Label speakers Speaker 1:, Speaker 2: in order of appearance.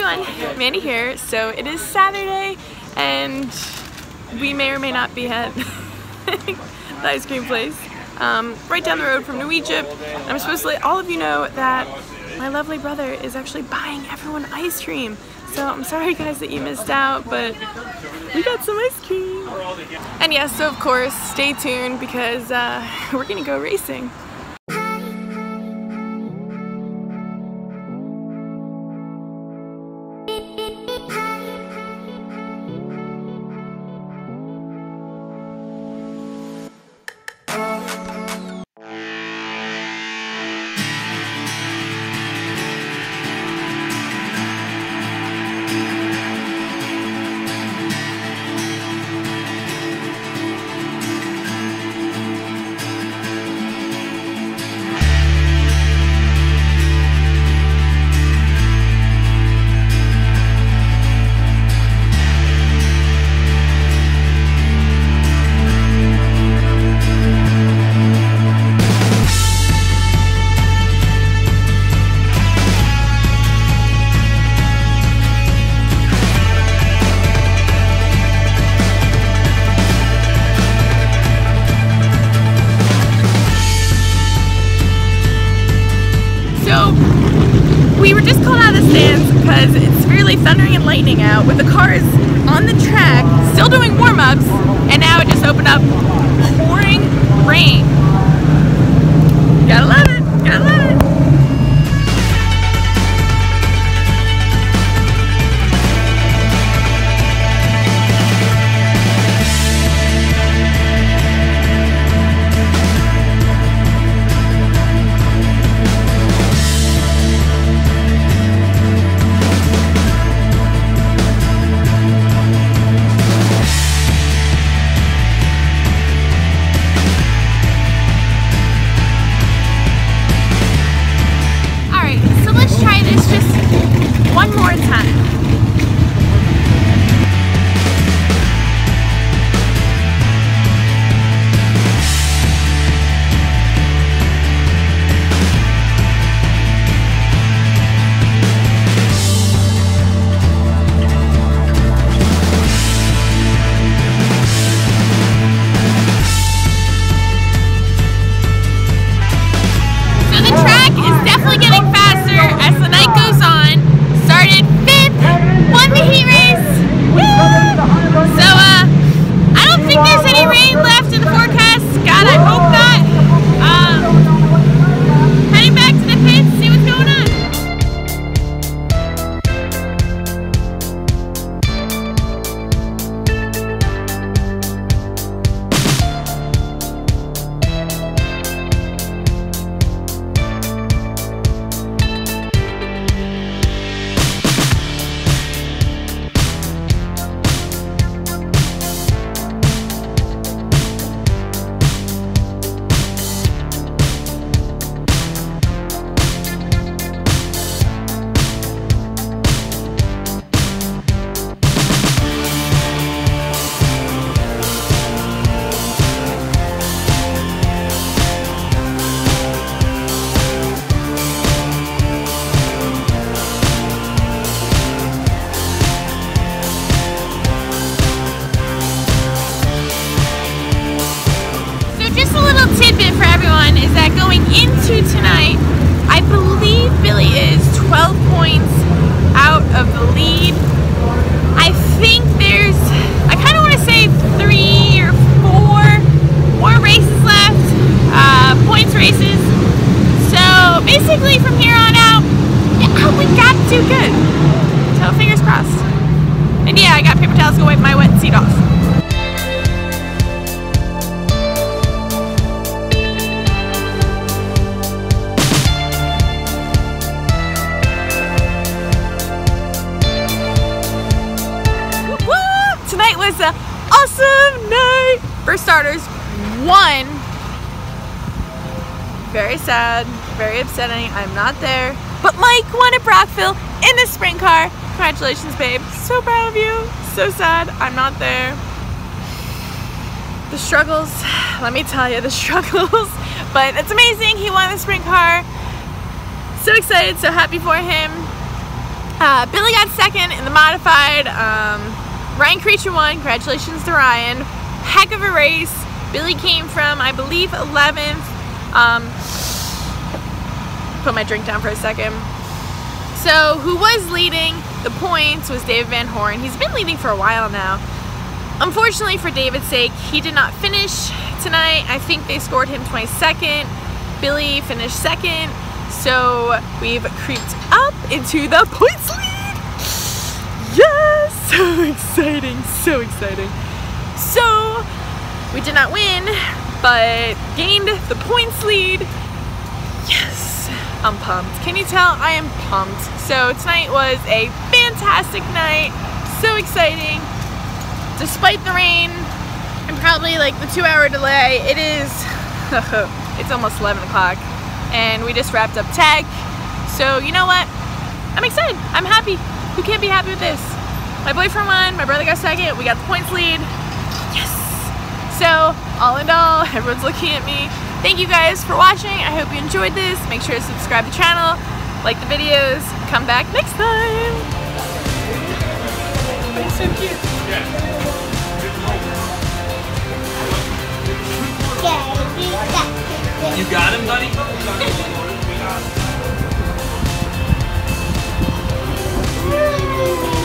Speaker 1: everyone, Mandee here. So it is Saturday and we may or may not be at the ice cream place um, right down the road from New Egypt. I'm supposed to let all of you know that my lovely brother is actually buying everyone ice cream. So I'm sorry guys that you missed out, but we got some ice cream. And yes, so of course, stay tuned because uh, we're gonna go racing. Because it's really thundering and lightning out with the cars on the track still doing warm-ups into tonight, I believe Billy is 12 points out of the lead. I think there's, I kind of want to say three or four more races left, uh, points races. So basically from here on out, yeah, we got to do good. So fingers crossed. And yeah, I got paper towels to wipe my wet seat off. An awesome night. For starters, one, very sad, very upsetting. I'm not there. But Mike won at Brockville in the sprint car. Congratulations, babe. So proud of you. So sad I'm not there. The struggles, let me tell you, the struggles. But it's amazing. He won the sprint car. So excited, so happy for him. Uh, Billy got second in the modified. Um, Ryan Krachun won. Congratulations to Ryan. Heck of a race. Billy came from, I believe, 11th. Um, put my drink down for a second. So, who was leading the points was David Van Horn. He's been leading for a while now. Unfortunately for David's sake, he did not finish tonight. I think they scored him 22nd. Billy finished second. So we've creeped up into the points lead. So exciting, so exciting. So we did not win, but gained the points lead. Yes, I'm pumped. Can you tell? I am pumped. So tonight was a fantastic night. So exciting. Despite the rain and probably like the two hour delay, it is, it's almost 11 o'clock and we just wrapped up tag. So you know what? I'm excited. I'm happy. Who can't be happy with this? My boyfriend won, my brother got second, we got the points lead. Yes! So, all in all, everyone's looking at me. Thank you guys for watching. I hope you enjoyed this. Make sure to subscribe to the channel, like the videos, come back next time.
Speaker 2: You got him, buddy?